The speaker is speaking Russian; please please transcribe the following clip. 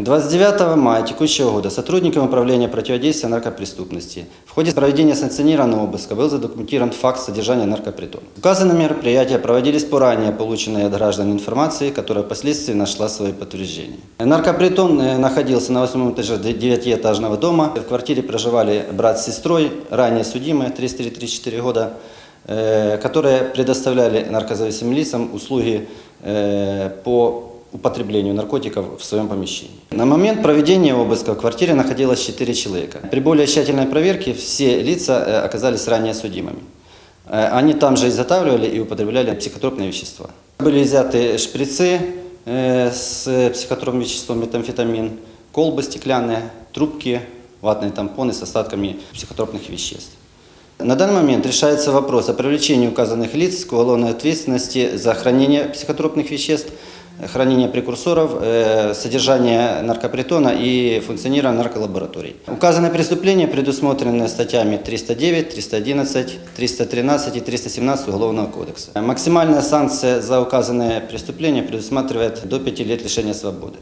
29 мая текущего года сотрудникам Управления противодействия наркопреступности в ходе проведения санкционированного обыска был задокументирован факт содержания наркопритона. Указанные мероприятия проводились по ранее полученной от граждан информации, которая впоследствии нашла свое подтверждение. Наркопритон э, находился на восьмом этаже девятиэтажного дома. В квартире проживали брат с сестрой, ранее судимые, 33-34 года, э, которые предоставляли наркозависимым лицам услуги э, по употреблению наркотиков в своем помещении. На момент проведения обыска в квартире находилось 4 человека. При более тщательной проверке все лица э, оказались ранее судимыми. Э, Они там же изготавливали и употребляли психотропные вещества. Были взяты шприцы э, с психотропным веществом метамфетамин, колбы стеклянные, трубки, ватные тампоны с остатками психотропных веществ. На данный момент решается вопрос о привлечении указанных лиц к уголовной ответственности за хранение психотропных веществ, хранение прекурсоров, э, содержание наркопритона и функционирование нарколабораторий. Указанные преступления предусмотрены статьями 309, 311, 313 и 317 Уголовного кодекса. Максимальная санкция за указанные преступления предусматривает до 5 лет лишения свободы.